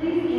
Please